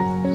m